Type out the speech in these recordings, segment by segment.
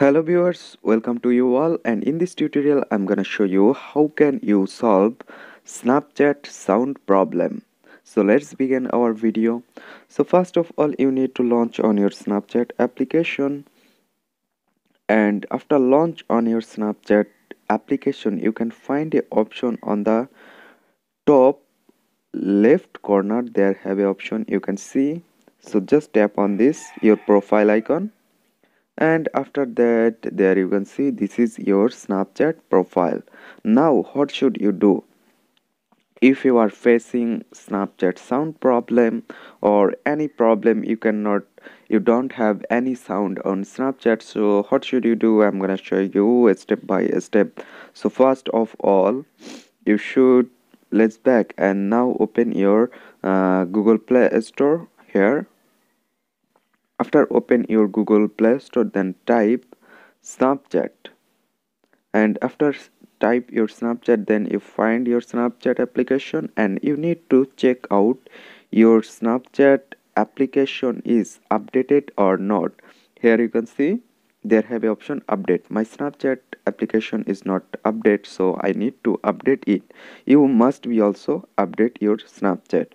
hello viewers welcome to you all and in this tutorial i'm gonna show you how can you solve snapchat sound problem. So let's begin our video. So first of all you need to launch on your snapchat application. And after launch on your snapchat application you can find a option on the top left corner. There have a option you can see. So just tap on this your profile icon and after that there you can see this is your snapchat profile. Now what should you do? If you are facing snapchat sound problem or any problem you cannot you don't have any sound on snapchat so what should you do? I'm gonna show you step by step. So first of all you should let's back and now open your uh, google play store here after open your google play store then type snapchat. And after type your snapchat then you find your snapchat application and you need to check out your snapchat application is updated or not. Here you can see there have a option update. My snapchat application is not update so i need to update it. You must be also update your snapchat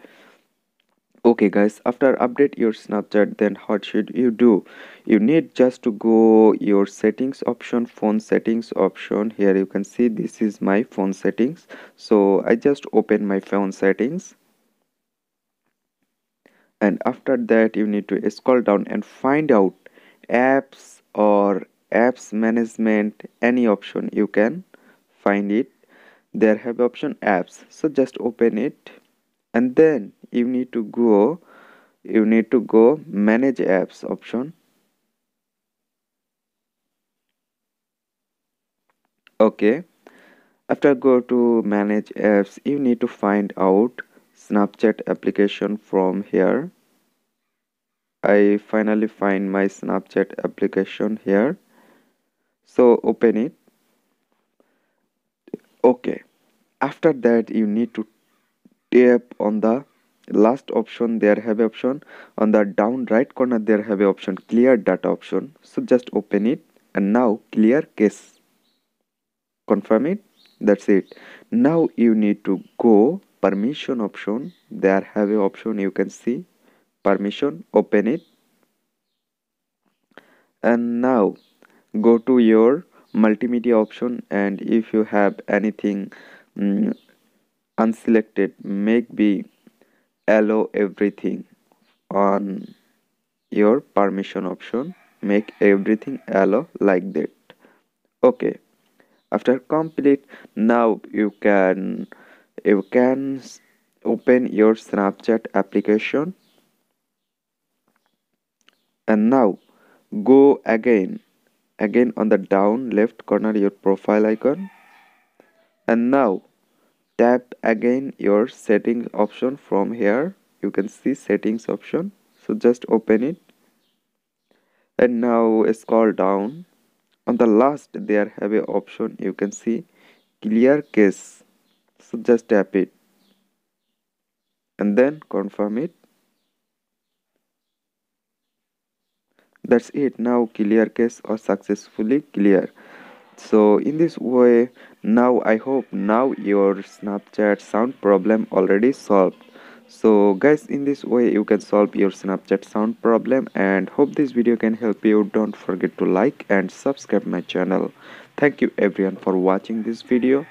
okay guys after update your snapchat then what should you do? You need just to go your settings option phone settings option. Here you can see this is my phone settings. So i just open my phone settings. And after that you need to scroll down and find out apps or apps management any option you can find it. There have option apps so just open it and then you need to go you need to go manage apps option. Okay. After go to manage apps you need to find out snapchat application from here. I finally find my snapchat application here. So open it. Okay. After that you need to tap on the last option there have option. On the down right corner there have a option. Clear data option. So just open it. And now clear cache confirm it. That's it. Now you need to go permission option. There have a option. You can see. Permission. Open it. And now go to your multimedia option. And if you have anything um, unselected make be allow everything on your permission option. Make everything allow like that. Okay. After complete now you can you can open your snapchat application. And now go again again on the down left corner your profile icon. And now tap again your settings option from here. You can see settings option. So just open it. And now scroll down. On the last there have a option. You can see clear cache so just tap it. And then confirm it. That's it. Now clear cache or successfully clear so in this way now i hope now your snapchat sound problem already solved. So guys in this way you can solve your snapchat sound problem and hope this video can help you. Don't forget to like and subscribe my channel. Thank you everyone for watching this video